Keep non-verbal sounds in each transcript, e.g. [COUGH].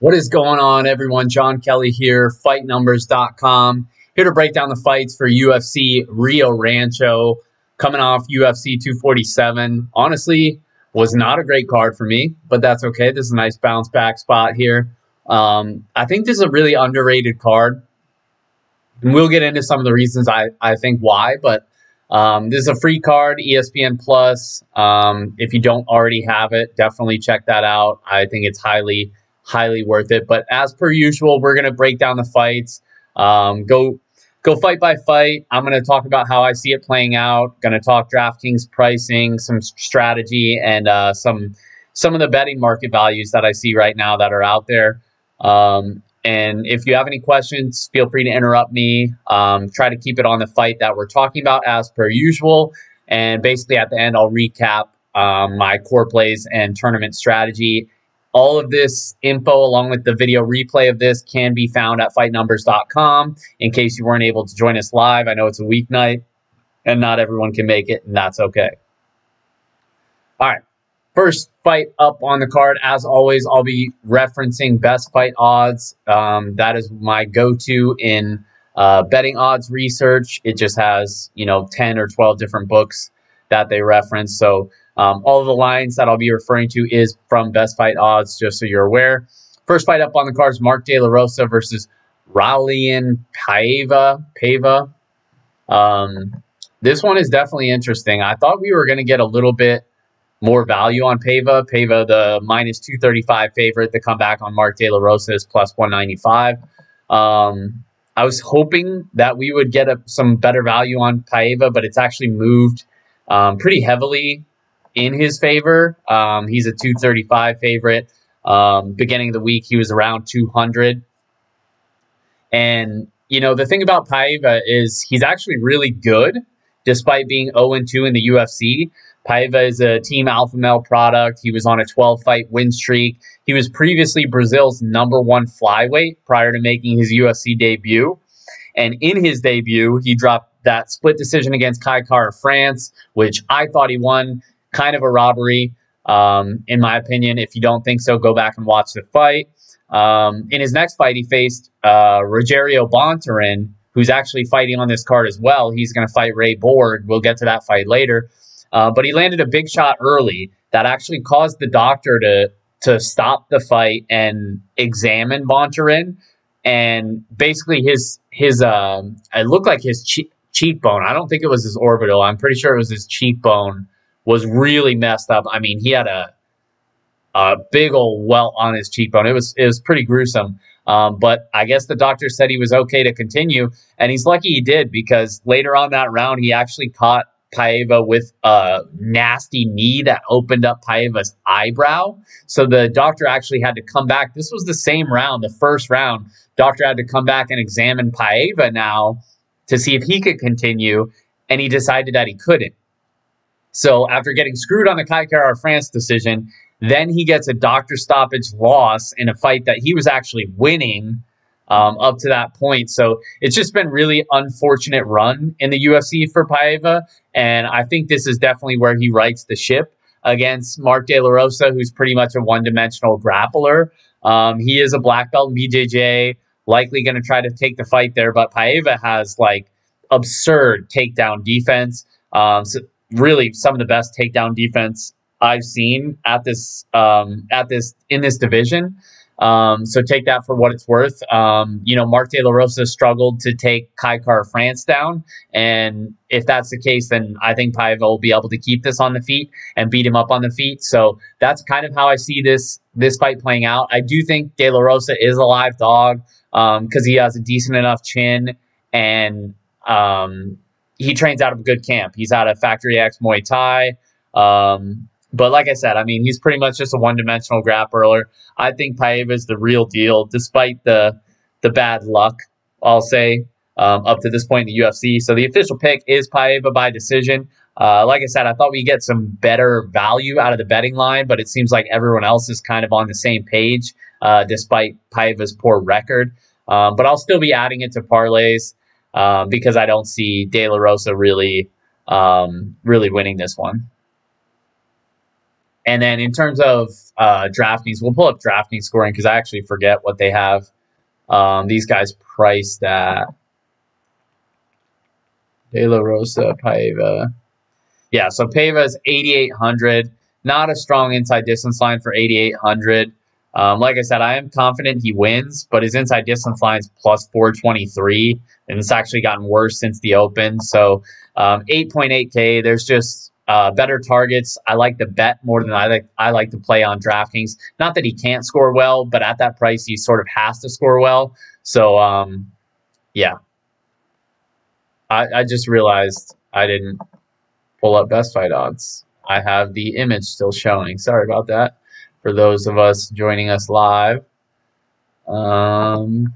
What is going on, everyone? Jon Kelly here, fightnumbers.com. Here to break down the fights for UFC Rio Rancho, coming off UFC 247. Honestly, was not a great card for me, but that's okay. This is a nice bounce back spot here. Um, I think this is a really underrated card. And we'll get into some of the reasons I, I think why, but um, this is a free card, ESPN Plus. Um, if you don't already have it, definitely check that out. I think it's highly highly worth it. But as per usual, we're gonna break down the fights. Um, go go fight by fight. I'm gonna talk about how I see it playing out. Gonna talk DraftKings pricing, some strategy, and uh, some some of the betting market values that I see right now that are out there. Um, and if you have any questions, feel free to interrupt me. Um, try to keep it on the fight that we're talking about as per usual. And basically, at the end, I'll recap um, my core plays and tournament strategy all of this info, along with the video replay of this, can be found at fightnumbers.com in case you weren't able to join us live. I know it's a weeknight and not everyone can make it, and that's okay. All right. First fight up on the card, as always, I'll be referencing best fight odds. Um, that is my go to in uh, betting odds research. It just has, you know, 10 or 12 different books that they reference. So um, all of the lines that I'll be referring to is from Best Fight Odds, just so you're aware. First fight up on the cards: Mark De La Rosa versus Raulian Paiva. Paiva. Um, this one is definitely interesting. I thought we were going to get a little bit more value on Paiva. Paiva, the minus 235 favorite, the comeback on Mark De La Rosa is plus 195. Um, I was hoping that we would get a, some better value on Paiva, but it's actually moved um, pretty heavily in his favor. Um, he's a 235 favorite. Um, beginning of the week, he was around 200. And, you know, the thing about Paiva is he's actually really good despite being 0 2 in the UFC. Paiva is a Team Alpha Male product. He was on a 12 fight win streak. He was previously Brazil's number one flyweight prior to making his UFC debut. And in his debut, he dropped that split decision against Kai Kara France, which I thought he won kind of a robbery, um, in my opinion. If you don't think so, go back and watch the fight. Um, in his next fight, he faced uh, Rogerio Bontorin, who's actually fighting on this card as well. He's going to fight Ray Borg. We'll get to that fight later. Uh, but he landed a big shot early that actually caused the doctor to to stop the fight and examine Bontorin. And basically, his his um, it looked like his che- cheekbone. I don't think it was his orbital. I'm pretty sure it was his cheekbone was really messed up. I mean, he had a a big old welt on his cheekbone. It was it was pretty gruesome. Um, but I guess the doctor said he was okay to continue, and he's lucky he did because later on that round he actually caught Paiva with a nasty knee that opened up Paiva's eyebrow. So the doctor actually had to come back. This was the same round, the first round. Doctor had to come back and examine Paiva now to see if he could continue, and he decided that he couldn't. So after getting screwed on the Kai Kara France decision, then he gets a doctor stoppage loss in a fight that he was actually winning um, up to that point. So it's just been really unfortunate run in the UFC for Paiva, and I think this is definitely where he rights the ship against Mark De La Rosa, who's pretty much a one-dimensional grappler. Um, he is a black belt in BJJ, likely going to try to take the fight there, but Paiva has like absurd takedown defense. Um, so really some of the best takedown defense I've seen at this um, at this in this division. Um, so take that for what it's worth. Um, you know, Mark De La Rosa struggled to take Kai Kara France down, and if that's the case, then I think Paiva will be able to keep this on the feet and beat him up on the feet. So that's kind of how I see this this fight playing out. I do think De La Rosa is a live dog because um, he has a decent enough chin and um, he trains out of a good camp. He's out of Factory X Muay Thai. Um, but like I said, I mean, he's pretty much just a one-dimensional grappler. I think Paiva is the real deal, despite the the bad luck. I'll say um, up to this point in the UFC. So the official pick is Paiva by decision. Uh, like I said, I thought we get some better value out of the betting line, but it seems like everyone else is kind of on the same page, uh, despite Paiva's poor record. Um, but I'll still be adding it to parlays um, because I don't see De La Rosa really, um, really winning this one. and then in terms of uh, we'll pull up DraftKings scoring because I actually forget what they have um, these guys priced at. De La Rosa, Paiva. Yeah, so Paiva is 8,800. Not a strong inside distance line for 8,800. Um, like I said, I am confident he wins, but his inside distance line is plus 423, and it's actually gotten worse since the Open. So um, 8.8K, there's just uh, better targets. I like the bet more than I like. I like to play on DraftKings. Not that he can't score well, but at that price, he sort of has to score well. So, um, yeah. I, I just realized I didn't pull up best fight odds. I have the image still showing. Sorry about that. For those of us joining us live, um,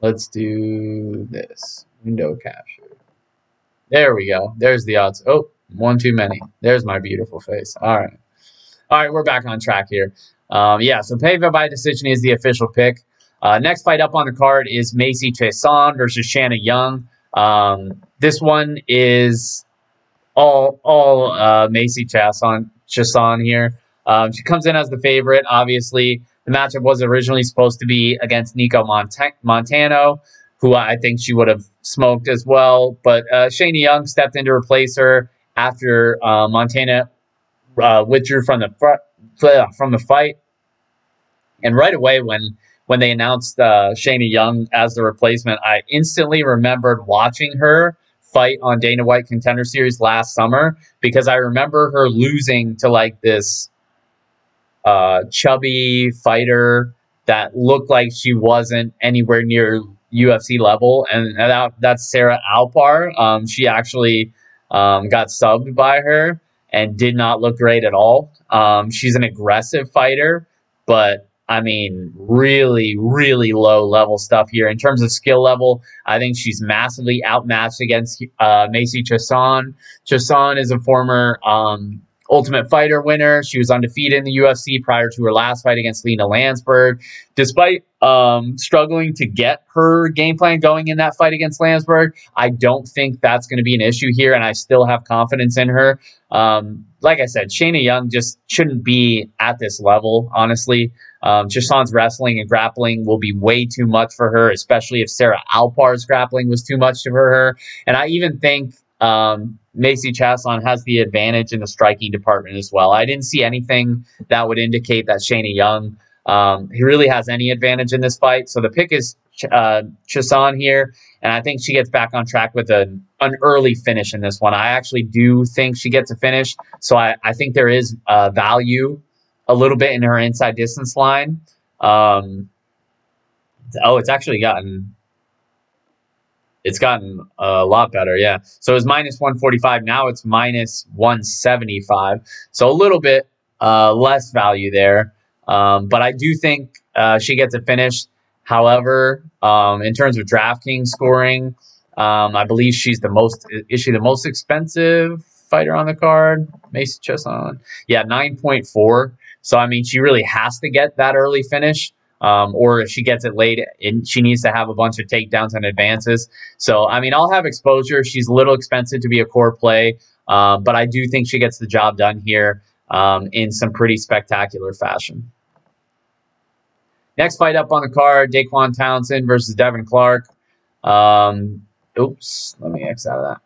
let's do this window capture. There we go. There's the odds. Oh, one too many. There's my beautiful face. All right. All right, we're back on track here. Um, yeah, so Paiva by decision is the official pick. Uh, next fight up on the card is Macy Chiasson versus Shanna Young. Um, this one is all all uh, Macy Chiasson, Chiasson here. Um, she comes in as the favorite, obviously. The matchup was originally supposed to be against Nicco Mont- Montano who I think she would have smoked as well. But uh, Young stepped in to replace her after uh, Montana uh, withdrew from the fr- from the fight. And right away, when when they announced uh, Young as the replacement, I instantly remembered watching her fight on Dana White Contender Series last summer because I remember her losing to like this uh, chubby fighter that looked like she wasn't anywhere near UFC level, and that, that's Sarah Alpar. Um, she actually um, got subbed by her and did not look great at all. Um, she's an aggressive fighter, but I mean, really, really low level stuff here. In terms of skill level, I think she's massively outmatched against uh, Macy Chiasson. Chiasson is a former um, Ultimate Fighter winner. She was undefeated in the UFC prior to her last fight against Lina Länsberg. Despite um, struggling to get her game plan going in that fight against Länsberg, I don't think that's going to be an issue here, and I still have confidence in her. Um, like I said, Shanna Young just shouldn't be at this level, honestly. Um, wrestling and grappling will be way too much for her, especially if Sarah Alpar's grappling was too much for her. And I even think um, Macy Chiasson has the advantage in the striking department as well. I didn't see anything that would indicate that Shanna Young um, he really has any advantage in this fight. So the pick is Ch- uh, Chiasson here, and I think she gets back on track with a, an early finish in this one. I actually do think she gets a finish, so I, I think there is uh, value a little bit in her inside distance line. Um, oh, it's actually gotten it's gotten a lot better. Yeah. So it was minus 145. Now it's minus 175. So a little bit uh, less value there. Um, but I do think uh, she gets a finish. However, um, in terms of DraftKings scoring, um, I believe she's the most. Is she the most expensive fighter on the card? Macy Chiasson. Yeah, 9.4. So I mean, she really has to get that early finish. Um, or if she gets it late and she needs to have a bunch of takedowns and advances. So, I mean, I'll have exposure. She's a little expensive to be a core play, uh, but I do think she gets the job done here um, in some pretty spectacular fashion. Next fight up on the card Dequan Townsend versus Devin Clark. Um, oops, let me X out of that.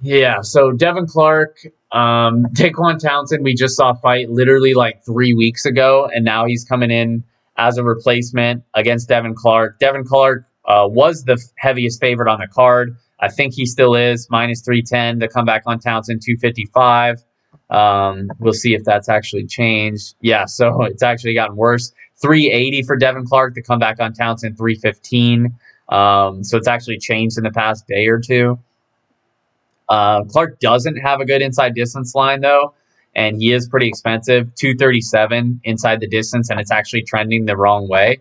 Yeah, so Devin Clark, um, [LAUGHS] Dequan Townsend, we just saw fight literally like three weeks ago, and now he's coming in as a replacement against Devin Clark. Devin Clark uh, was the heaviest favorite on the card. I think he still is, minus 310. The comeback on Townsend, 255. Um, we'll see if that's actually changed. Yeah, so [LAUGHS] it's actually gotten worse. 380 for Devin Clark. The comeback on Townsend, 315. Um, so it's actually changed in the past day or two. Uh, Clark doesn't have a good inside distance line though, and he is pretty expensive. Two thirty seven inside the distance, and it's actually trending the wrong way.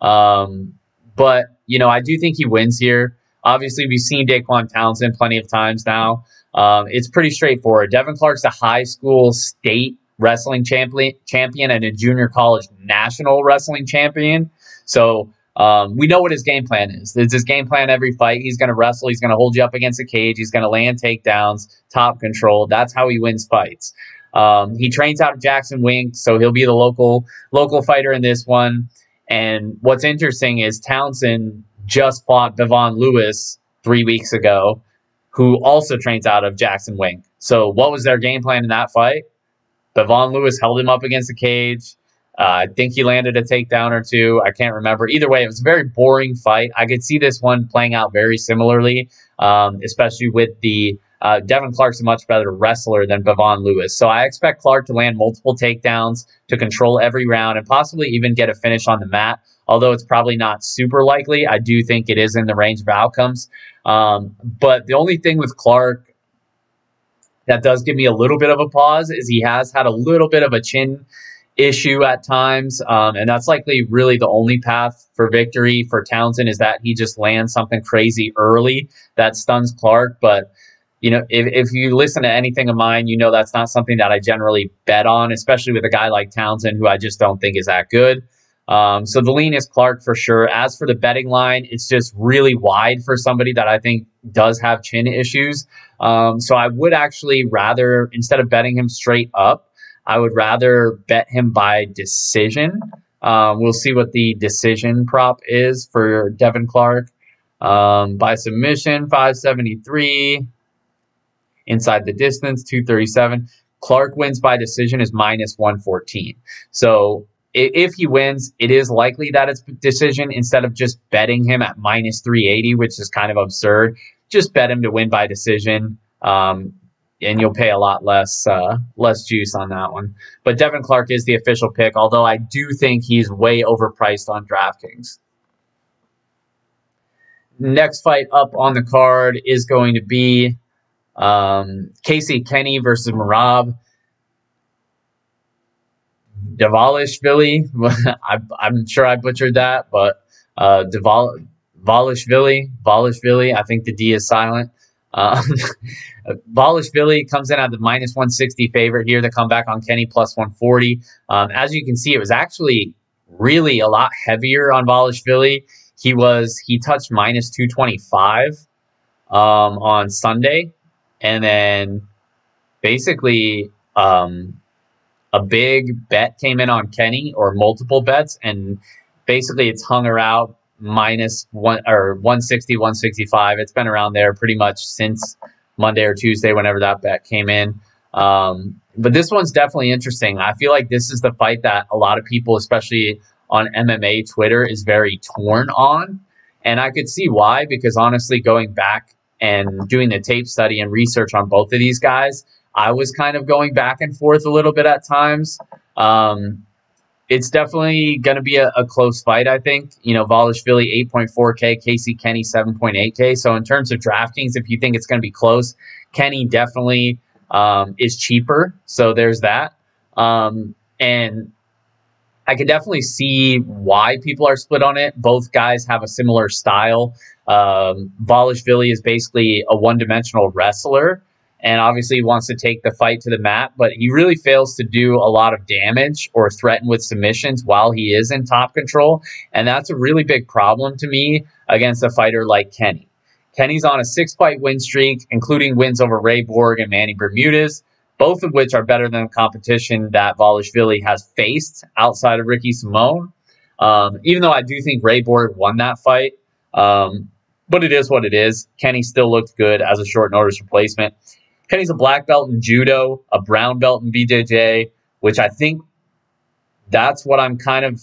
Um, but you know, I do think he wins here. Obviously, we've seen Dequan Townsend plenty of times now. Um, it's pretty straightforward. Devin Clark's a high school state wrestling champion, champion and a junior college national wrestling champion. So Um, we know what his game plan is. It's his game plan every fight. He's going to wrestle. He's going to hold you up against a cage. He's going to land takedowns, top control. That's how he wins fights. Um, he trains out of Jackson Wink, so he'll be the local local fighter in this one. And what's interesting is Townsend just fought Bevon Lewis three weeks ago, who also trains out of Jackson Wink. So what was their game plan in that fight? Bevon Lewis held him up against the cage. Uh, I think he landed a takedown or two. I can't remember. Either way, it was a very boring fight. I could see this one playing out very similarly, um, especially with the uh, Devin Clark's a much better wrestler than Bevon Lewis. So I expect Clark to land multiple takedowns, to control every round, and possibly even get a finish on the mat. Although it's probably not super likely, I do think it is in the range of outcomes. Um, but the only thing with Clark that does give me a little bit of a pause is he has had a little bit of a chin issue at times. Um, and that's likely really the only path for victory for Townsend is that he just lands something crazy early that stuns Clark. But, you know, if, if you listen to anything of mine, you know that's not something that I generally bet on, especially with a guy like Townsend, who I just don't think is that good. Um, so the lean is Clark for sure. As for the betting line, it's just really wide for somebody that I think does have chin issues. Um, so I would actually rather, instead of betting him straight up, I would rather bet him by decision. Um, we'll see what the decision prop is for Devin Clark. Um, by submission, 573. Inside the distance, 237. Clark wins by decision is minus 114. So if he wins, it is likely that it's decision instead of just betting him at minus 380, which is kind of absurd. Just bet him to win by decision. Um, and you'll pay a lot less uh, less juice on that one. But Devin Clark is the official pick, although I do think he's way overpriced on DraftKings. Next fight up on the card is going to be um, Casey Kenny versus Merab. Davalishvili. [LAUGHS] I'm sure I butchered that, but uh, Valishvili. I think the D is silent. Um, [LAUGHS] Valishvili comes in at the minus 160 favorite here. The comeback on Kenny plus 140. Um, as you can see, it was actually really a lot heavier on Valishvili. He was he touched minus 225 um, on Sunday, and then basically um, a big bet came in on Kenny or multiple bets, and basically it's hung around minus one or 160, 165. It's been around there pretty much since Monday or Tuesday, whenever that bet came in. Um, but this one's definitely interesting. I feel like this is the fight that a lot of people, especially on MMA Twitter, is very torn on. And I could see why, because honestly, going back and doing the tape study and research on both of these guys, I was kind of going back and forth a little bit at times. Um, it's definitely going to be a, a, close fight, I think. You know, Valishvili 8.4K, Casey Kenny 7.8K. So, in terms of DraftKings, if you think it's going to be close, Kenny definitely um, is cheaper. So, there's that. Um, and I could definitely see why people are split on it. Both guys have a similar style. Um, Valishvili is basically a one dimensional wrestler and obviously wants to take the fight to the mat, but he really fails to do a lot of damage or threaten with submissions while he is in top control. And that's a really big problem to me against a fighter like Kenny. Kenny's on a six fight win streak, including wins over Ray Borg and Manny Bermudez, both of which are better than the competition that Volishvili has faced outside of Ricky Simón. Um, even though I do think Ray Borg won that fight, um, but it is what it is. Kenny still looked good as a short notice replacement. Kenny's a black belt in judo, a brown belt in BJJ, which I think that's what I'm kind of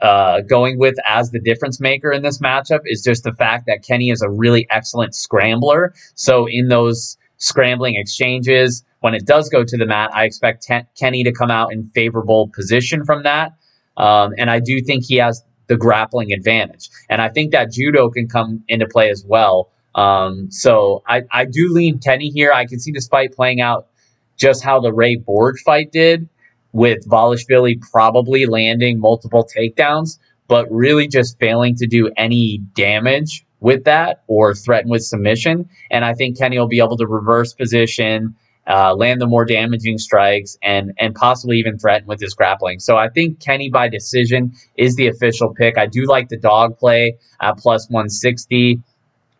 uh, going with as the difference maker in this matchup is just the fact that Kenny is a really excellent scrambler. So in those scrambling exchanges, when it does go to the mat, I expect Ten- Kenny to come out in favorable position from that. Um, and I do think he has the grappling advantage. And I think that judo can come into play as well. Um, so I, I do lean Kenny here. I can see this fight playing out just how the Ray Borg fight did, with Valishvili probably landing multiple takedowns, but really just failing to do any damage with that or threaten with submission. And I think Kenny will be able to reverse position uh, land the more damaging strikes, and and possibly even threaten with his grappling. So I think Kenny by decision is the official pick. I do like the dog play at plus 160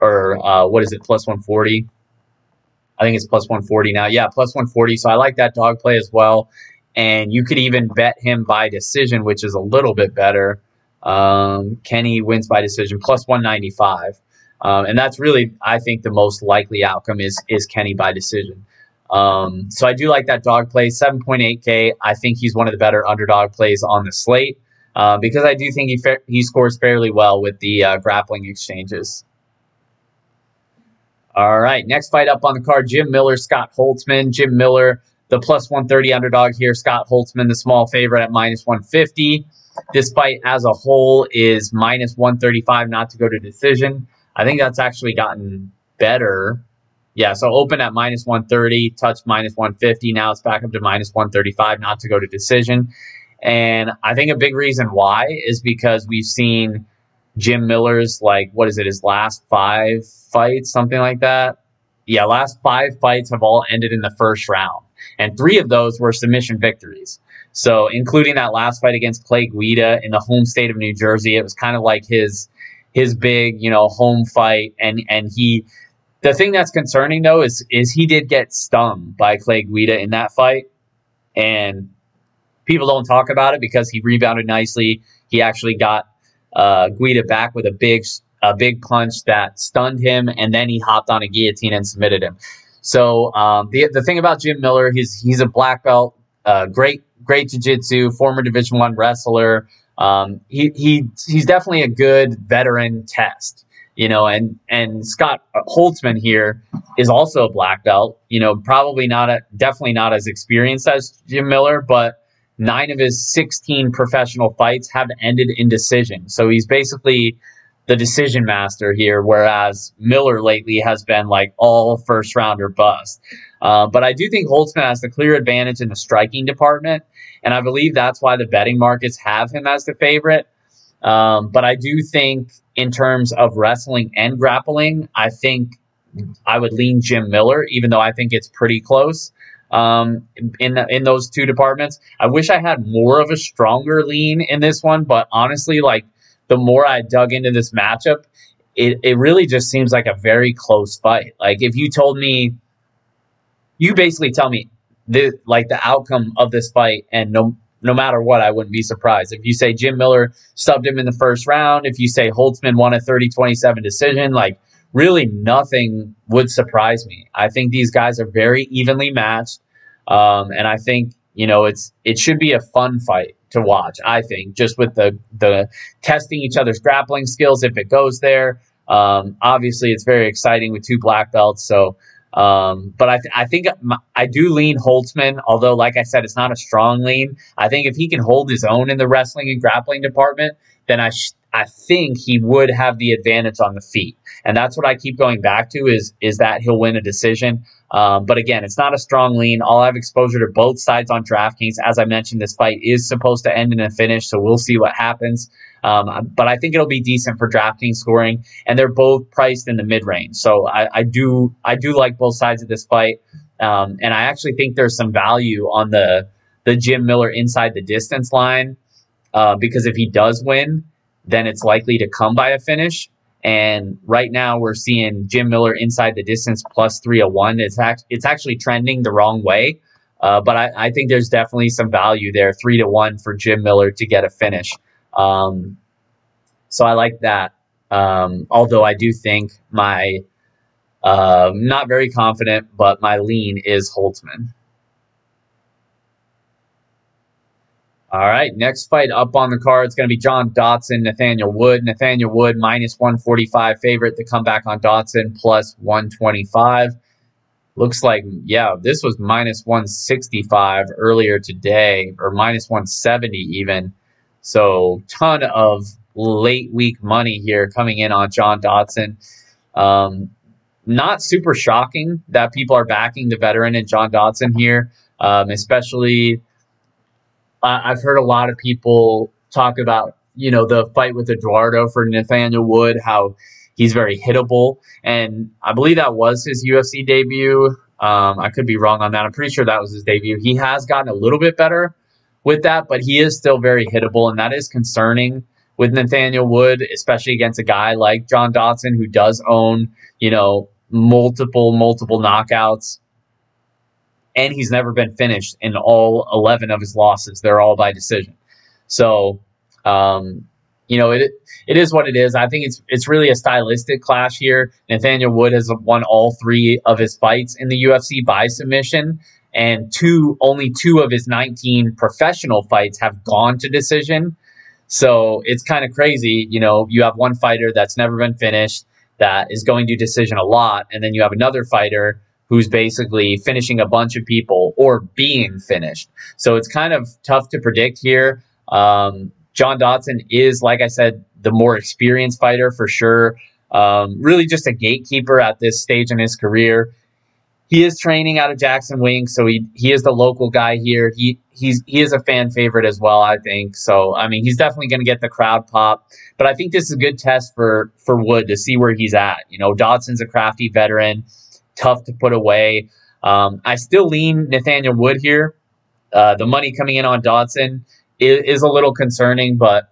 or uh, what is it, plus 140. I think it's plus 140 now. Yeah, plus 140. So I like that dog play as well. And you could even bet him by decision, which is a little bit better. Um, Kenny wins by decision, plus 195. Um, and that's really, I think, the most likely outcome is is Kenny by decision. Um, so I do like that dog play, 7.8K. I think he's one of the better underdog plays on the slate uh, because I do think he fa- he scores fairly well with the uh, grappling exchanges. All right, next fight up on the card: Jim Miller, Scott Holtzman. Jim Miller, the plus 130 underdog here. Scott Holtzman, the small favorite at minus 150. This fight as a whole is minus 135, not to go to decision. I think that's actually gotten better. Yeah, so open at minus 130, touch minus 150. Now it's back up to minus 135, not to go to decision. And I think a big reason why is because we've seen Jim Miller's, like, what is it, his last five fights, something like that? Yeah, last five fights have all ended in the first round. And three of those were submission victories. So, including that last fight against Clay Guida in the home state of New Jersey, it was kind of like his his big, you know, home fight, and and he. The thing that's concerning though is is he did get stung by Clay Guida in that fight, and people don't talk about it because he rebounded nicely. He actually got uh, Guida back with a big a big punch that stunned him, and then he hopped on a guillotine and submitted him. So um, the the thing about Jim Miller, he's he's a black belt, uh, great great jiu-jitsu, former Division One wrestler. Um, he he he's definitely a good veteran test, you know. And and Scott Holtzman here is also a black belt, you know, probably not a, definitely not as experienced as Jim Miller, but nine of his 16 professional fights have ended in decision. So he's basically the decision master here, whereas Miller lately has been like all first rounder bust. Uh, but I do think Holtzman has the clear advantage in the striking department, and I believe that's why the betting markets have him as the favorite. Um, but I do think, in terms of wrestling and grappling, I think I would lean Jim Miller, even though I think it's pretty close um, in the, in those two departments. I wish I had more of a stronger lean in this one, but honestly, like the more I dug into this matchup, it, it really just seems like a very close fight. Like if you told me, you basically tell me the like the outcome of this fight, and no no matter what, I wouldn't be surprised. If you say Jim Miller stubbed him in the first round, if you say Holtzman won a 30 27 decision, like really nothing would surprise me. I think these guys are very evenly matched, um, and I think you know it's it should be a fun fight to watch. I think just with the the testing each other's grappling skills if it goes there. Um, obviously, it's very exciting with two black belts. So, um, but I, th- I think I do lean Holtzman, although, like I said, it's not a strong lean. I think if he can hold his own in the wrestling and grappling department, then I sh- I think he would have the advantage on the feet, and that's what I keep going back to is is that he'll win a decision. Um, but again, it's not a strong lean. All I'll have exposure to both sides on DraftKings. As I mentioned, this fight is supposed to end in a finish, so we'll see what happens. Um, but I think it'll be decent for DraftKings scoring, and they're both priced in the mid range. So I, I, do I do like both sides of this fight, um, and I actually think there's some value on the the Jim Miller inside the distance line uh, because if he does win, then it's likely to come by a finish. And right now we're seeing Jim Miller inside the distance plus 301. It's, act- it's actually trending the wrong way. Uh, but I, I, think there's definitely some value there, three to one for Jim Miller to get a finish. Um, so I like that. Um, although I do think my, uh, not very confident, but my lean is Holtzman. All right, next fight up on the card is going to be John Dodson, Nathaniel Wood. Nathaniel Wood minus 145 favorite to come back on Dodson plus 125. Looks like, yeah, this was minus 165 earlier today, or minus 170 even. So, ton of late week money here coming in on John Dodson. Um, not super shocking that people are backing the veteran and John Dodson here, um, especially I've heard a lot of people talk about, you know, the fight with Eduardo for Nathaniel Wood, how he's very hittable. And I believe that was his UFC debut. Um, I could be wrong on that. I'm pretty sure that was his debut. He has gotten a little bit better with that, but he is still very hittable, and that is concerning with Nathaniel Wood, especially against a guy like John Dodson who does own, you know, multiple, multiple knockouts. And he's never been finished in all 11 of his losses. They're all by decision. So, um, you know, it it is what it is. I think it's it's really a stylistic clash here. Nathaniel Wood has won all three of his fights in the UFC by submission, and two only two of his 19 professional fights have gone to decision. So it's kind of crazy. You know, you have one fighter that's never been finished that is going to decision a lot, and then you have another fighter who's basically finishing a bunch of people or being finished. So it's kind of tough to predict here. Um, John Dodson is, like I said, the more experienced fighter for sure. Um, really just a gatekeeper at this stage in his career. He is training out of Jackson Wink, so he he is the local guy here. He he's he is a fan favorite as well, I think. So I mean, he's definitely going to get the crowd pop. But I think this is a good test for for Wood to see where he's at. You know, Dodson's a crafty veteran, tough to put away. Um, I still lean Nathaniel Wood here. Uh, the money coming in on Dodson is, is a little concerning, but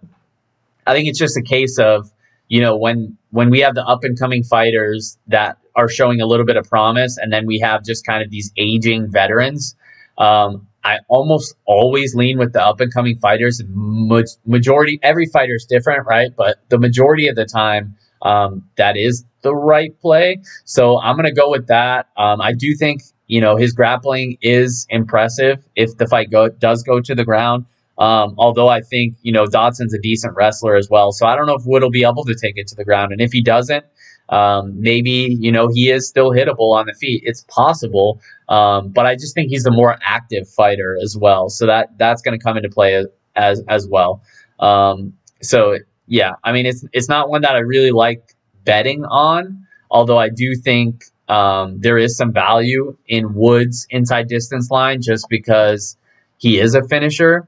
I think it's just a case of you know when when we have the up and coming fighters that are showing a little bit of promise, and then we have just kind of these aging veterans. Um, I almost always lean with the up and coming fighters. Majority, every fighter is different, right? But the majority of the time, um, that is the right play. So I'm going to go with that. Um, I do think you know his grappling is impressive if the fight go does go to the ground. Um, although I think you know Dodson's a decent wrestler as well, so I don't know if Wood will be able to take it to the ground, and if he doesn't, um, maybe you know he is still hittable on the feet. It's possible, um, but I just think he's a more active fighter as well, so that that's going to come into play as as well. Um, so yeah, I mean it's it's not one that I really like betting on, although I do think um, there is some value in Woods' inside distance line just because he is a finisher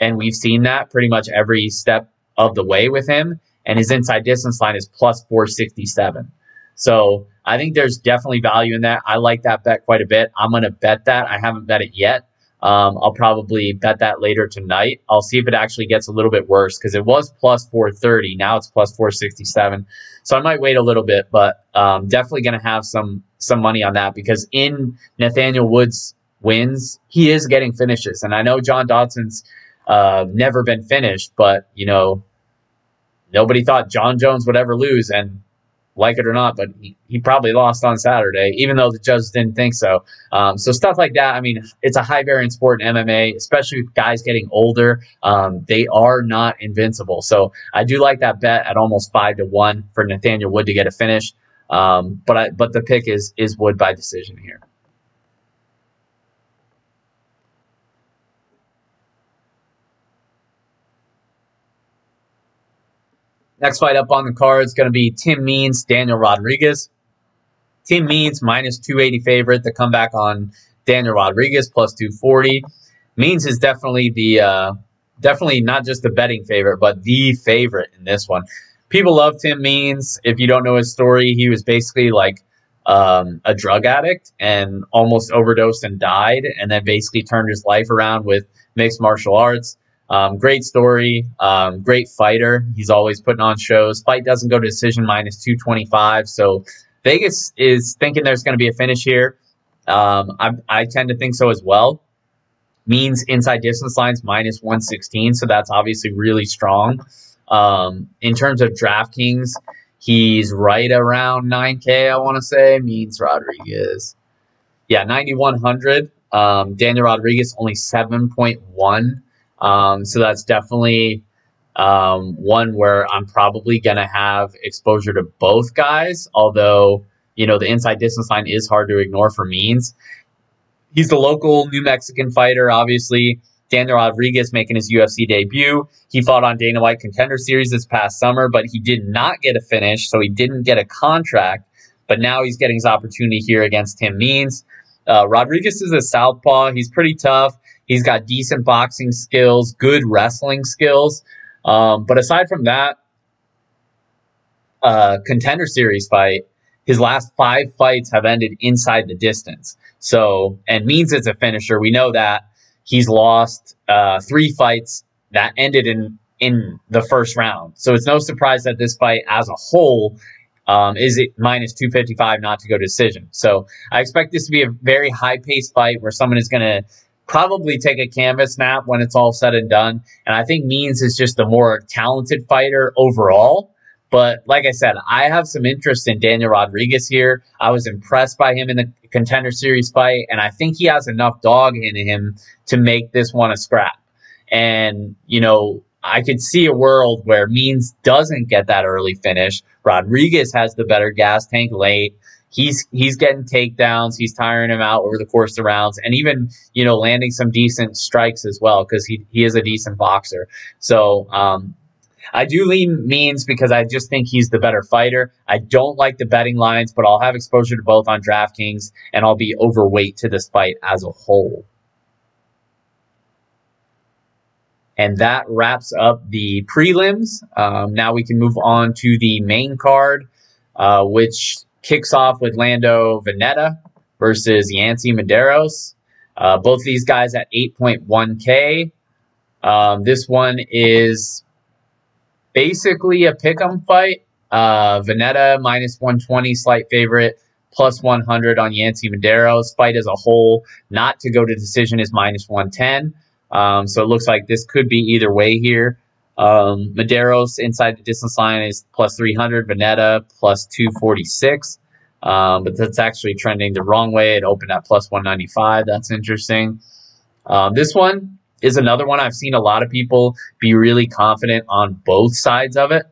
and we've seen that pretty much every step of the way with him. And his inside distance line is plus 467. So I think there's definitely value in that. I like that bet quite a bit. I'm going to bet that. I haven't bet it yet. Um, I'll probably bet that later tonight. I'll see if it actually gets a little bit worse because it was plus 430. Now it's plus 467. So I might wait a little bit, but um, definitely going to have some some money on that because in Nathaniel Woods wins, he is getting finishes, and I know John Dodson's uh, never been finished. But you know, nobody thought Jon Jones would ever lose, and like it or not, but he, he probably lost on Saturday, even though the judges didn't think so. Um, so stuff like that. I mean, it's a high variance sport in MMA, especially with guys getting older. Um, they are not invincible. So I do like that bet at almost five to one for Nathaniel Wood to get a finish. Um, but I, but the pick is is Wood by decision here. Next fight up on the card is going to be Tim Means, Daniel Rodriguez. Tim Means minus 280 favorite. The comeback on Daniel Rodriguez plus 240. Means is definitely the uh, definitely not just the betting favorite, but the favorite in this one. People love Tim Means. If you don't know his story, he was basically like um, a drug addict and almost overdosed and died, and then basically turned his life around with mixed martial arts. Um, great story, um, great fighter. He's always putting on shows. Fight doesn't go to decision minus 225. So Vegas is thinking there's going to be a finish here. Um, I, I tend to think so as well. Means inside distance lines minus 116. So that's obviously really strong. Um, in terms of DraftKings, he's right around 9K, I want to say. Means Rodriguez. Yeah, 9,100. Um, Daniel Rodriguez only 7.1. Um, so that's definitely um, one where I'm probably going to have exposure to both guys, although, you know, the inside distance line is hard to ignore for Means. He's the local New Mexican fighter, obviously. Daniel Rodriguez making his UFC debut. He fought on Dana White Contender Series this past summer, but he did not get a finish, so he didn't get a contract. But now he's getting his opportunity here against Tim Means. Uh, Rodriguez is a southpaw. He's pretty tough. He's got decent boxing skills, good wrestling skills. Um, but aside from that, uh, contender series fight, his last five fights have ended inside the distance. So, and Means it's a finisher. We know that he's lost uh, three fights that ended in in the first round. So it's no surprise that this fight, as a whole, um, is it minus 255 not to go decision. So I expect this to be a very high paced fight where someone is going to probably take a canvas snap when it's all said and done. And I think Means is just a more talented fighter overall. But like I said, I have some interest in Daniel Rodriguez here. I was impressed by him in the contender series fight, and I think he has enough dog in him to make this one a scrap. And, you know, I could see a world where Means doesn't get that early finish. Rodriguez has the better gas tank late. He's he's getting takedowns. He's tiring him out over the course of rounds, and even you know landing some decent strikes as well because he he is a decent boxer. So um, I do lean Means because I just think he's the better fighter. I don't like the betting lines, but I'll have exposure to both on DraftKings, and I'll be overweight to this fight as a whole. And that wraps up the prelims. Um, now we can move on to the main card, uh, which kicks off with Lando Vannata versus Yancy Medeiros. Uh, both these guys at 8.1K. Um, this one is basically a pick'em fight. Uh, Vannata minus 120, slight favorite, plus 100 on Yancy Medeiros. Fight as a whole, not to go to decision, is minus 110. Um, so it looks like this could be either way here. Um, Medeiros inside the distance line is plus 300, Vannata plus 246. Um, but that's actually trending the wrong way. It opened at plus 195. That's interesting. Um, this one is another one I've seen a lot of people be really confident on both sides of it.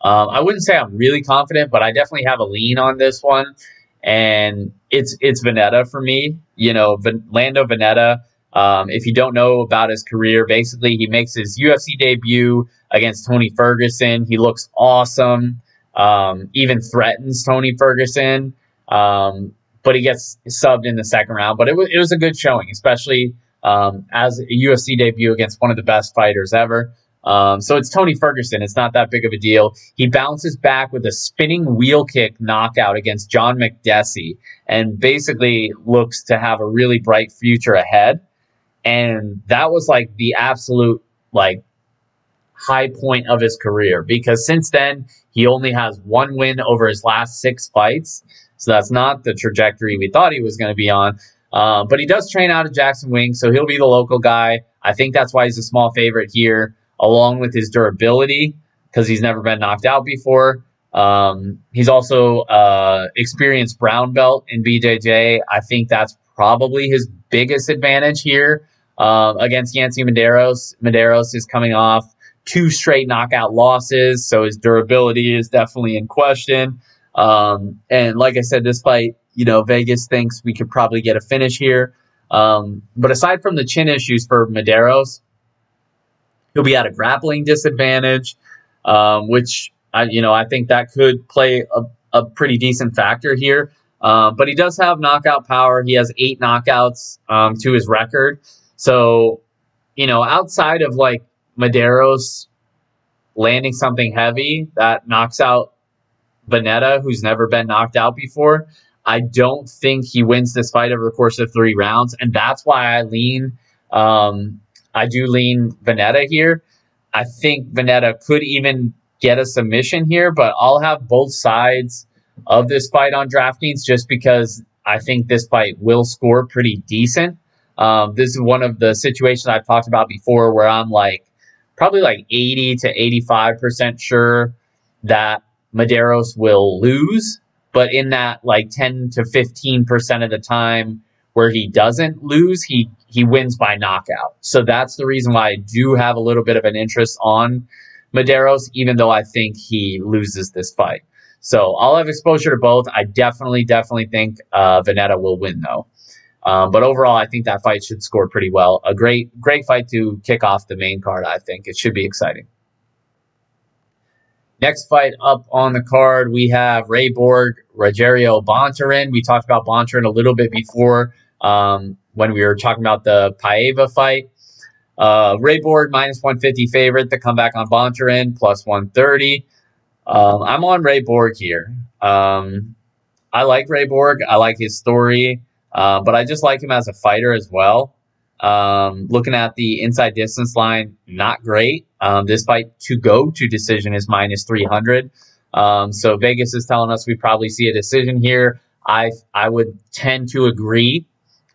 Um, I wouldn't say I'm really confident, but I definitely have a lean on this one, and it's it's Vannata for me. You know, Van, Lando Vannata um, if you don't know about his career, basically he makes his UFC debut against Tony Ferguson. He looks awesome, um, even threatens Tony Ferguson, um, but he gets subbed in the second round. But it, w- it was a good showing, especially um, as a UFC debut against one of the best fighters ever. Um, so it's Tony Ferguson. It's not that big of a deal. He bounces back with a spinning wheel kick knockout against John Makdessi and basically looks to have a really bright future ahead. And that was like the absolute like high point of his career because since then he only has one win over his last six fights. So that's not the trajectory we thought he was going to be on. Uh, but he does train out of Jackson Wink, so he'll be the local guy. I think that's why he's a small favorite here, along with his durability, because he's never been knocked out before. Um, he's also uh, experienced brown belt in BJJ. I think that's probably his biggest advantage here um, against Yancy Medeiros. Medeiros is coming off two straight knockout losses, so his durability is definitely in question. Um, and like I said, this fight, you know, Vegas thinks we could probably get a finish here. Um, but aside from the chin issues for Medeiros, he'll be at a grappling disadvantage, um, which I, you know, I think that could play a, a pretty decent factor here. Uh, but he does have knockout power. He has eight knockouts um, to his record. So, you know, outside of like Medeiros landing something heavy that knocks out Vannata, who's never been knocked out before, I don't think he wins this fight over the course of three rounds. And that's why I lean, um, I do lean Vannata here. I think Vannata could even get a submission here, but I'll have both sides of this fight on DraftKings just because I think this fight will score pretty decent. Um, this is one of the situations I've talked about before where I'm like probably like 80 to 85% sure that Medeiros will lose. But in that like 10 to 15% of the time where he doesn't lose, he, he wins by knockout. So that's the reason why I do have a little bit of an interest on Medeiros, even though I think he loses this fight. So I'll have exposure to both. I definitely, definitely think uh, Vannata will win, though. Um, but overall, I think that fight should score pretty well. A great, great fight to kick off the main card. I think it should be exciting. Next fight up on the card, we have Ray Borg, Rogerio Bontorin. We talked about Bontorin a little bit before um, when we were talking about the Paiva fight. Uh, Ray Borg minus 150 favorite. The comeback on Bontorin plus 130. Um, I'm on Ray Borg here. Um, I like Ray Borg. I like his story, uh, but I just like him as a fighter as well. Um, looking at the inside distance line, not great. Um, this fight to go to decision is minus 300. Um, so Vegas is telling us we probably see a decision here. I I would tend to agree.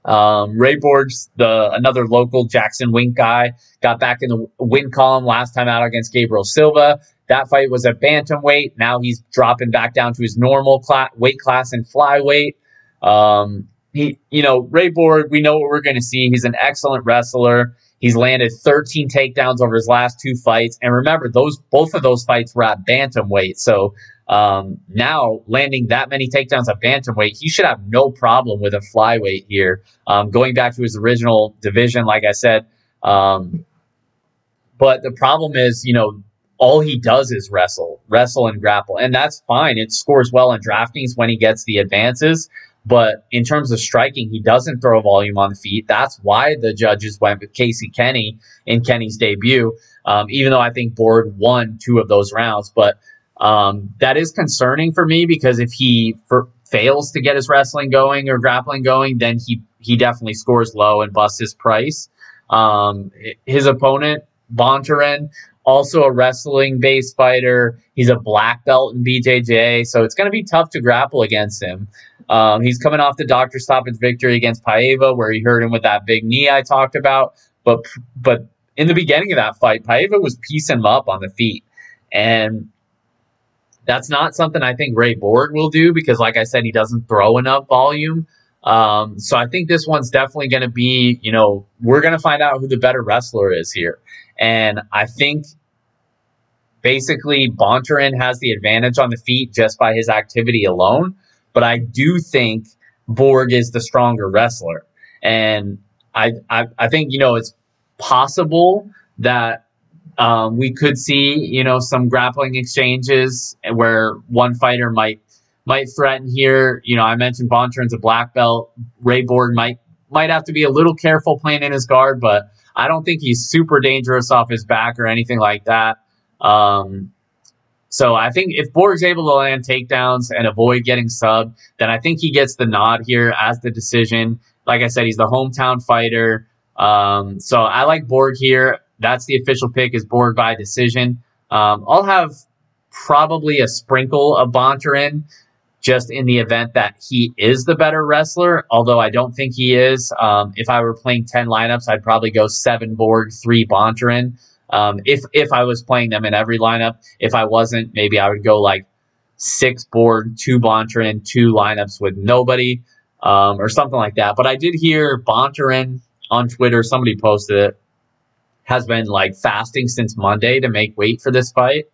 Um, Ray Borg's the another local Jackson Wink guy got back in the win column last time out against Gabriel Silva. That fight was at bantamweight. Now he's dropping back down to his normal weight class and flyweight. Um, he, you know, Ray Borg, we know what we're going to see. He's an excellent wrestler. He's landed 13 takedowns over his last two fights. And remember, those both of those fights were at bantamweight. So um, now landing that many takedowns at bantamweight, he should have no problem with a flyweight here. Um, going back to his original division, like I said. Um, but the problem is, you know, all he does is wrestle, wrestle and grapple, and that's fine. It scores well in DraftKings when he gets the advances. But in terms of striking, he doesn't throw volume on the feet. That's why the judges went with Casey Kenny in Kenny's debut, um, even though I think Borg won two of those rounds. But um, that is concerning for me because if he for, fails to get his wrestling going or grappling going, then he, he definitely scores low and busts his price. Um, his opponent, Bontorin, also a wrestling based fighter. He's a black belt in BJJ, so it's going to be tough to grapple against him. Um, he's coming off the doctor stoppage victory against Paiva, where he hurt him with that big knee I talked about. But but in the beginning of that fight, Paiva was piecing him up on the feet, and that's not something I think Ray Borg will do because, like I said, he doesn't throw enough volume. Um, so I think this one's definitely going to be, you know, we're going to find out who the better wrestler is here. And I think basically Bontorin has the advantage on the feet just by his activity alone. But I do think Borg is the stronger wrestler. And I, I, I think, you know, it's possible that um, we could see, you know, some grappling exchanges where one fighter might might threaten here. You know, I mentioned Bontorin's a black belt. Ray Borg might might have to be a little careful playing in his guard, but I don't think he's super dangerous off his back or anything like that. Um, so I think if Borg's able to land takedowns and avoid getting subbed, then I think he gets the nod here as the decision. Like I said, he's the hometown fighter. Um, so I like Borg here. That's the official pick is Borg by decision. Um, I'll have probably a sprinkle of Bontorin just in the event that he is the better wrestler, although I don't think he is. Um, if I were playing 10 lineups, I'd probably go seven Borg, three Bontorin. Um, if if I was playing them in every lineup, if I wasn't, maybe I would go like six Borg, two Bontorin, two lineups with nobody, um, or something like that. But I did hear Bontorin on Twitter, somebody posted it, has been like fasting since Monday to make weight for this fight.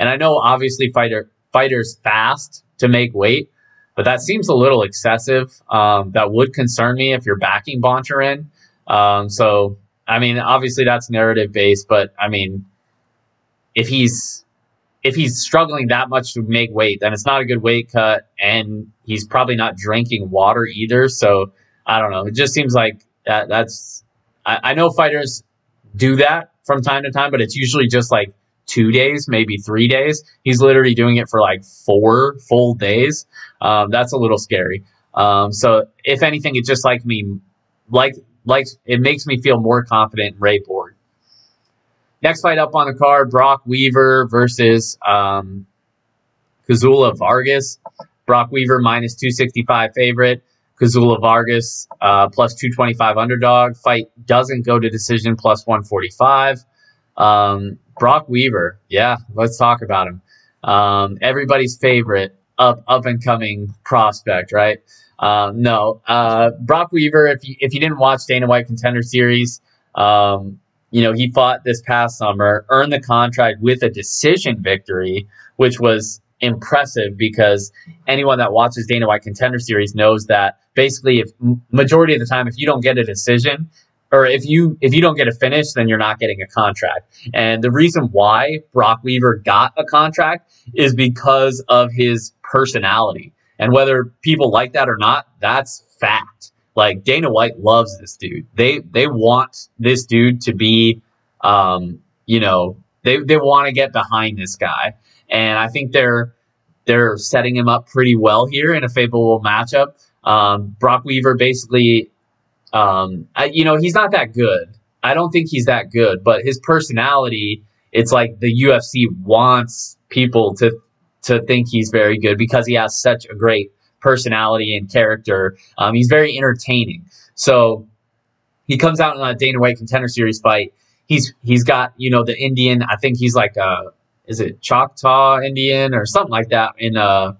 And I know obviously fighter fighters fast to make weight, but that seems a little excessive. Um, that would concern me if you're backing Bontorin. Um, so I mean, obviously that's narrative based, but I mean, if he's if he's struggling that much to make weight, then it's not a good weight cut, and he's probably not drinking water either. So I don't know. It just seems like that. That's I, I know fighters do that from time to time, but it's usually just like two days, maybe three days. He's literally doing it for like four full days. Um, that's a little scary. Um, so if anything, it just like me, like like it makes me feel more confident in Ray Borg. Next fight up on the card: Brock Weaver versus um, Kazula Vargas. Brock Weaver minus 265 favorite. Kazula Vargas uh, plus 225 underdog. Fight doesn't go to decision plus 145. Um, Brock Weaver, yeah, let's talk about him. Um, everybody's favorite up up and coming prospect, right? Um, no, uh, Brock Weaver. If you if you didn't watch Dana White Contender Series, um, you know he fought this past summer, earned the contract with a decision victory, which was impressive because anyone that watches Dana White Contender Series knows that basically, if majority of the time, if you don't get a decision, or if you if you don't get a finish, then you're not getting a contract. And the reason why Brock Weaver got a contract is because of his personality. And whether people like that or not, that's fact. Like Dana White loves this dude. They they want this dude to be, um, you know, they they want to get behind this guy, and I think they're they're setting him up pretty well here in a favorable matchup. Um, Brock Weaver basically, um, I, you know, he's not that good. I don't think he's that good, but his personality, it's like the UFC wants people to to think he's very good because he has such a great personality and character. Um, he's very entertaining. So he comes out in a Dana White Contender Series fight. He's he's got you know the Indian. I think he's like a is it Choctaw Indian or something like that in uh,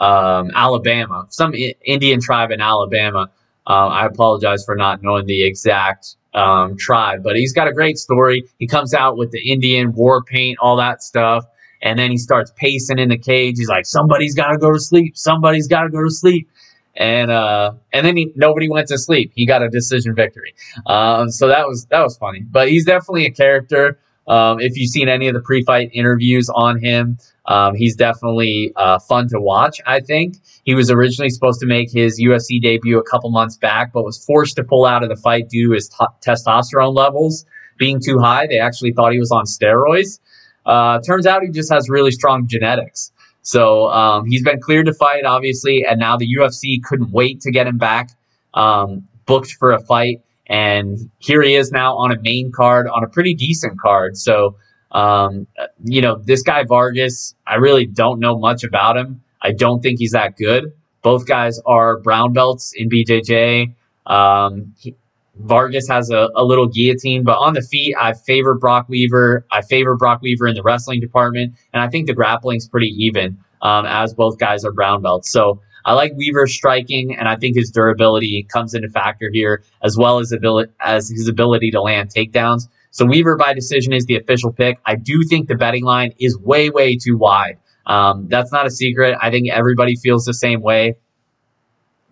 um, Alabama, some I- Indian tribe in Alabama. Uh, I apologize for not knowing the exact um, tribe, but he's got a great story. He comes out with the Indian war paint, all that stuff, and then he starts pacing in the cage. He's like, "Somebody's got to go to sleep. Somebody's got to go to sleep." And uh, and then he, nobody went to sleep. He got a decision victory. Um, so that was that was funny. But he's definitely a character. Um, if you've seen any of the pre-fight interviews on him, um, he's definitely uh, fun to watch. I think he was originally supposed to make his UFC debut a couple months back, but was forced to pull out of the fight due to his t- testosterone levels being too high. They actually thought he was on steroids. Uh, turns out he just has really strong genetics. So um, he's been cleared to fight, obviously, and now the UFC couldn't wait to get him back um, booked for a fight. And here he is now on a main card, on a pretty decent card. So, um, you know, this guy Vargas, I really don't know much about him. I don't think he's that good. Both guys are brown belts in BJJ. Um, he, Vargas has a, a little guillotine, but on the feet, I favor Brock Weaver. I favor Brock Weaver in the wrestling department, and I think the grappling's pretty even, um, as both guys are brown belts. So I like Weaver striking, and I think his durability comes into factor here, as well as ability as his ability to land takedowns. So Weaver by decision is the official pick. I do think the betting line is way, way too wide. Um, that's not a secret. I think everybody feels the same way.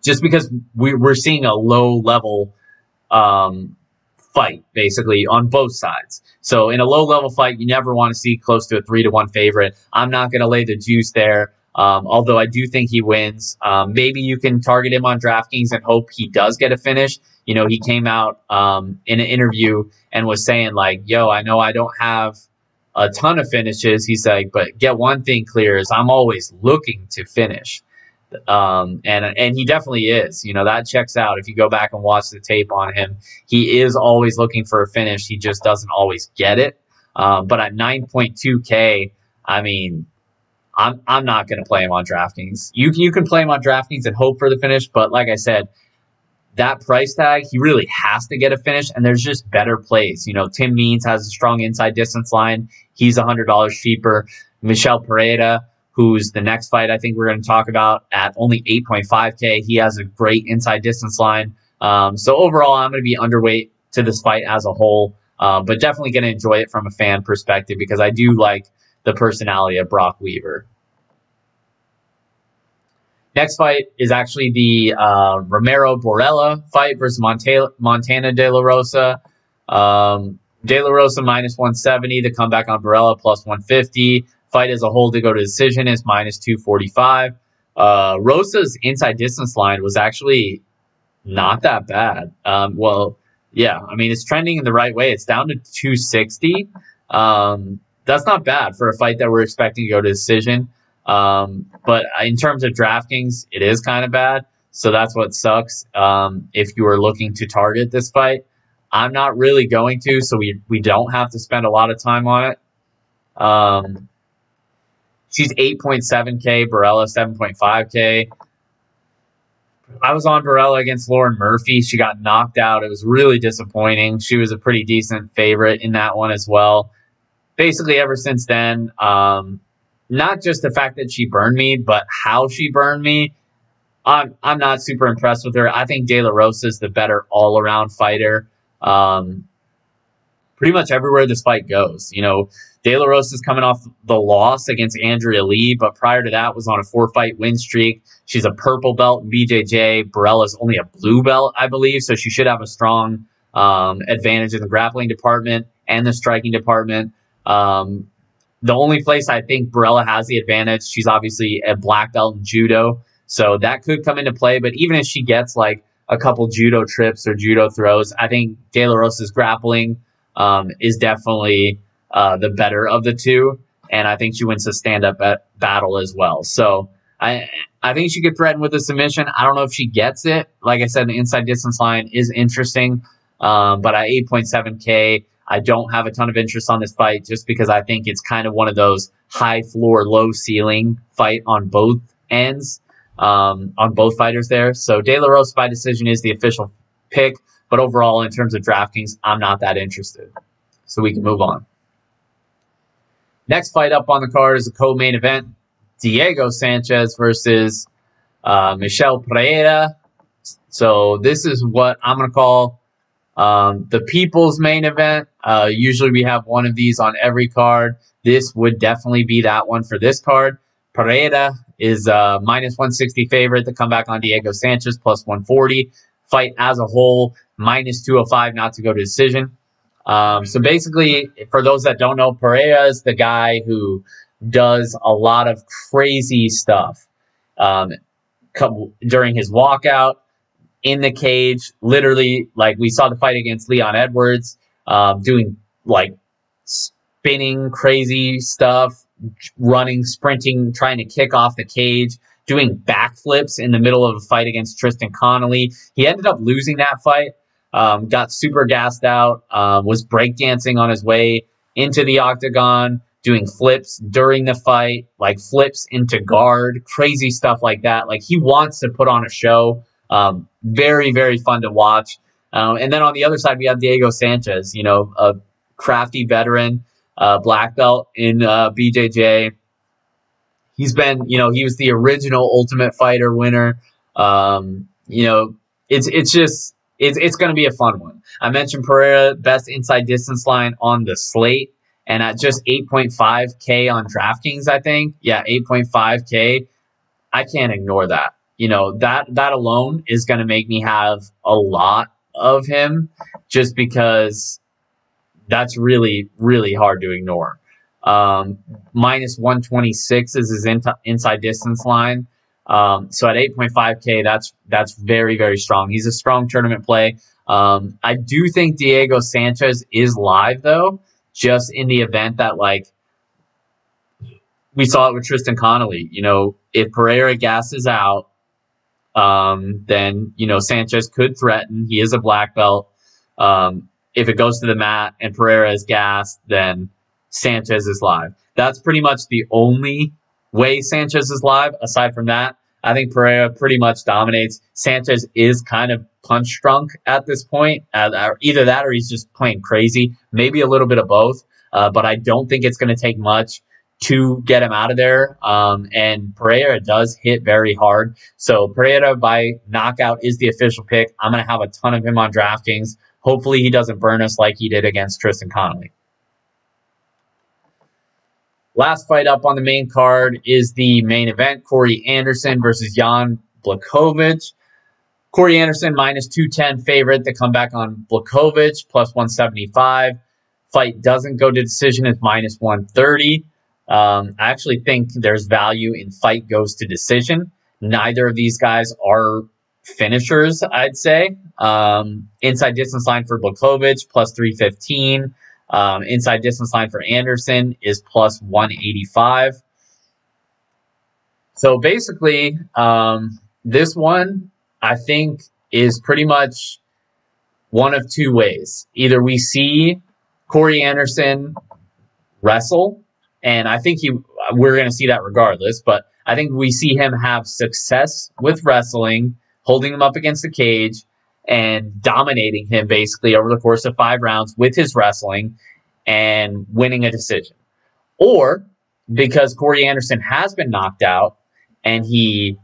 Just because we, we're seeing a low level um, fight, basically, on both sides. So in a low level fight, you never want to see close to a three to one favorite. I'm not going to lay the juice there. Um, although I do think he wins. Um, maybe you can target him on DraftKings and hope he does get a finish. You know, he came out um, in an interview and was saying, like, yo, I know I don't have a ton of finishes. He's like, but get one thing clear is I'm always looking to finish. Um, and and he definitely is. You know that checks out. If you go back and watch the tape on him, he is always looking for a finish. He just doesn't always get it. Um, but at 9.2k, I mean, I'm I'm not going to play him on DraftKings. You you can play him on DraftKings and hope for the finish, but like I said, that price tag, he really has to get a finish, and there's just better plays. You know, Tim Means has a strong inside distance line. He's hundred dollars cheaper. Michel Pereira who's the next fight I think we're going to talk about at only 8.5K. He has a great inside distance line. Um, so overall, I'm going to be underweight to this fight as a whole, uh, but definitely going to enjoy it from a fan perspective because I do like the personality of Brock Weaver. Next fight is actually the uh, Romero Borella fight versus Monta- Montana De La Rosa. Um, De La Rosa minus 170, the comeback on Borella plus 150 fight as a whole to go to decision is minus 245. Uh, Rosa's inside distance line was actually not that bad. Um, well, yeah, I mean, it's trending in the right way. It's down to 260. Um, that's not bad for a fight that we're expecting to go to decision. Um, but in terms of DraftKings, it is kind of bad. So that's what sucks. Um, if you are looking to target this fight, I'm not really going to, so we, we don't have to spend a lot of time on it. Um, She's 8.7K, Borella 7.5K. I was on Borella against Lauren Murphy. She got knocked out. It was really disappointing. She was a pretty decent favorite in that one as well. Basically, ever since then, um, not just the fact that she burned me, but how she burned me. I'm I'm not super impressed with her. I think De La Rosa is the better all around fighter. Um, pretty much everywhere this fight goes, you know, De La Rosa is coming off the loss against Andrea Lee, but prior to that was on a four fight win streak. She's a purple belt in BJJ. Borella's only a blue belt, I believe, so she should have a strong um, advantage in the grappling department and the striking department. Um, the only place I think Borella has the advantage, she's obviously a black belt in judo, so that could come into play. But even if she gets like a couple judo trips or judo throws, I think De La Rosa's grappling um, is definitely uh, the better of the two, and I think she wins the stand up battle as well. So I I think she could threaten with a submission. I don't know if she gets it. Like I said, the inside distance line is interesting, um, but at 8.7k, I don't have a ton of interest on this fight just because I think it's kind of one of those high floor, low ceiling fight on both ends, um, on both fighters there. So De La Rosa by decision is the official pick, but overall, in terms of DraftKings, I'm not that interested. So we can move on. Next fight up on the card is a co-main event: Diego Sanchez versus uh, Michel Pereira. So this is what I'm going to call um, the people's main event. Uh, usually we have one of these on every card. This would definitely be that one for this card. Pereira is a minus 160 favorite to come back on Diego Sanchez, plus 140. Fight as a whole, minus 205 not to go to decision. Um, so basically, for those that don't know, Pereira is the guy who does a lot of crazy stuff um, during his walkout in the cage. Literally, like we saw the fight against Leon Edwards, um, doing like spinning crazy stuff, running, sprinting, trying to kick off the cage, doing backflips in the middle of a fight against Tristan Connelly. He ended up losing that fight. Um, got super gassed out, um, was breakdancing on his way into the octagon, doing flips during the fight, like flips into guard, crazy stuff like that. Like he wants to put on a show. Um, very, very fun to watch. Um, and then on the other side, we have Diego Sanchez, you know, a crafty veteran, uh, black belt in uh, BJJ. He's been, you know, he was the original Ultimate Fighter winner. Um, you know, it's it's just it's it's going to be a fun one. I mentioned Pereira best inside distance line on the slate, and at just 8.5k on DraftKings, I think, yeah, 8.5k. I can't ignore that you know that that alone is going to make me have a lot of him just because that's really really hard to ignore. Um, minus 126 is his in inside distance line. Um, so at 8.5k that's that's very very strong. He's a strong tournament play. Um, i do think diego sanchez is live though just in the event that like we saw it with tristan connelly. You know if pereira gasses out um, then you know Sanchez could threaten. He is a black belt. Um, if it goes to the mat and Pereira is gassed, then Sanchez is live. That's pretty much the only way Sanchez is live. Aside from that, I think Pereira pretty much dominates. Sanchez is kind of punch drunk at this point. Either that or he's just playing crazy. Maybe a little bit of both. Uh, but I don't think it's going to take much to get him out of there. Um, and Pereira does hit very hard. So Pereira by knockout is the official pick. I'm going to have a ton of him on DraftKings. Hopefully he doesn't burn us like he did against Tristan Connelly. Last fight up on the main card is the main event Corey Anderson versus Jan Blachowicz. Corey Anderson minus 210 favorite to come back on Blachowicz plus 175. Fight doesn't go to decision is minus 130. Um, I actually think there's value in fight goes to decision. Neither of these guys are finishers, I'd say. Um, inside distance line for Blachowicz, plus 315. Um, inside distance line for Anderson is plus 185. So basically, um, this one, I think, is pretty much one of two ways. Either we see Corey Anderson wrestle and I think he we're going to see that regardless. But I think we see him have success with wrestling, holding him up against the cage, and dominating him basically over the course of five rounds with his wrestling and winning a decision. Or because Corey Anderson has been knocked out and he,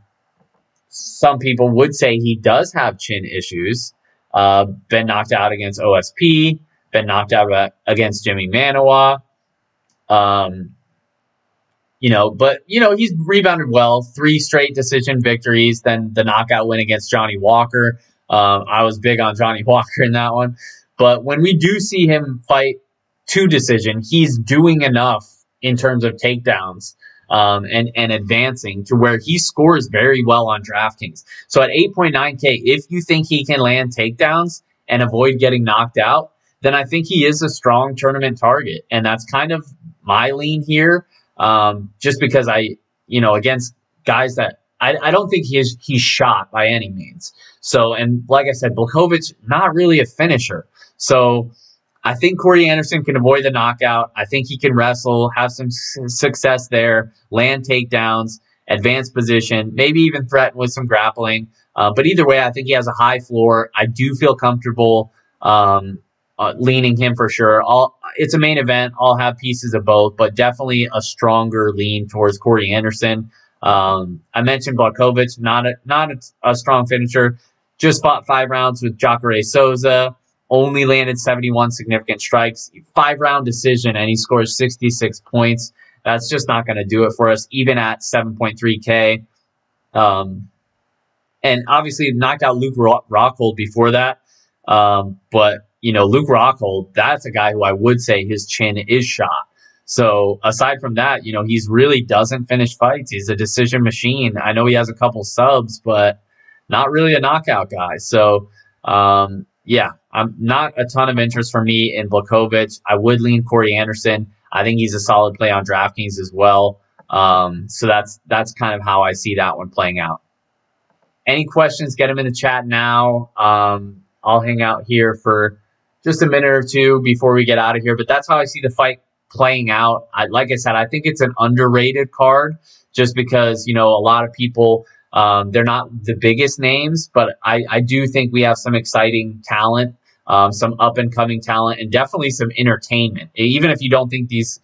some people would say he does have chin issues, uh, been knocked out against OSP, been knocked out against Jimmy Manuwa, um, you know, but you know he's rebounded well. Three straight decision victories, then the knockout win against Johnny Walker. Um, I was big on Johnny [LAUGHS] Walker in that one, but when we do see him fight two decision, he's doing enough in terms of takedowns um, and and advancing to where he scores very well on DraftKings. So at 8.9k, if you think he can land takedowns and avoid getting knocked out, then I think he is a strong tournament target. And that's kind of my lean here. Um, just because I, you know, against guys that I, I don't think he is he's shot by any means. So and like I said, Blachowicz not really a finisher. So I think Corey Anderson can avoid the knockout. I think he can wrestle, have some success there, land takedowns, advanced position, maybe even threaten with some grappling. Uh, but either way, I think he has a high floor. I do feel comfortable um, uh, leaning him for sure. I'll, it's a main event. I'll have pieces of both, but definitely a stronger lean towards Corey Anderson. Um, I mentioned Blachowicz, not a, not a, a, strong finisher. Just fought five rounds with Jacare Souza. Only landed 71 significant strikes. Five round decision, and he scores 66 points. That's just not going to do it for us, even at 7.3K. Um, and obviously knocked out Luke Rockhold before that. Um, but you know, Luke Rockhold, that's a guy who I would say his chin is shot. So aside from that, you know, he's really doesn't finish fights. He's a decision machine. I know he has a couple subs, but not really a knockout guy. So um, yeah, I'm not a ton of interest for me in Blachowicz. I would lean Corey Anderson. I think he's a solid play on DraftKings as well. Um, so that's that's kind of how I see that one playing out. Any questions? Get them in the chat now. Um, I'll hang out here for just a minute or two before we get out of here. But that's how I see the fight playing out. I, like I said, I think it's an underrated card just because, you know, a lot of people, um, they're not the biggest names, but I, I do think we have some exciting talent, um, some up and coming talent, and definitely some entertainment. Even if you don't think these,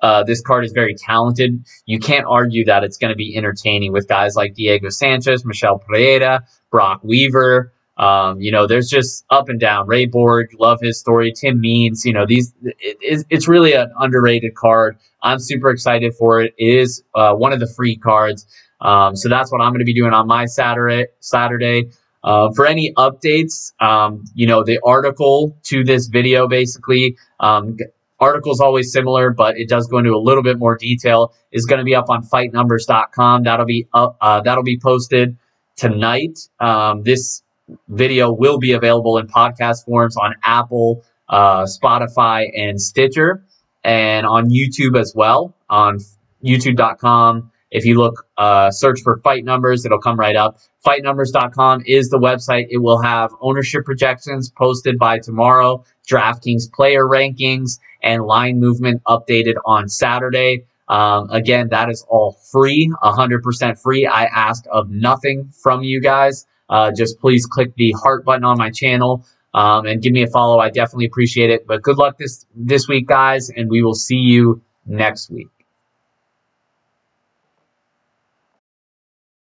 uh, this card is very talented, you can't argue that it's going to be entertaining with guys like Diego Sanchez, Michel Pereira, Brock Weaver. Um, you know, there's just up and down. Ray Borg, love his story. Tim Means, you know, these it, it's really an underrated card. I'm super excited for it. It is uh, one of the free cards, um, so that's what I'm going to be doing on my Saturday. Saturday. Uh, for any updates, um, you know, the article to this video basically. Um, article is always similar, but it does go into a little bit more detail. Is going to be up on FightNumbers.com. That'll be up. Uh, that'll be posted tonight. Um, this video will be available in podcast forms on Apple, uh, Spotify, and Stitcher, and on YouTube as well on youtube.com. If you look, uh, search for fight numbers, it'll come right up. Fightnumbers.com is the website. It will have ownership projections posted by tomorrow, DraftKings player rankings, and line movement updated on Saturday. Um, again, that is all free, 100% free. I ask of nothing from you guys uh, just please click the heart button on my channel um, and give me a follow. I definitely appreciate it. But good luck this this week, guys, and we will see you next week.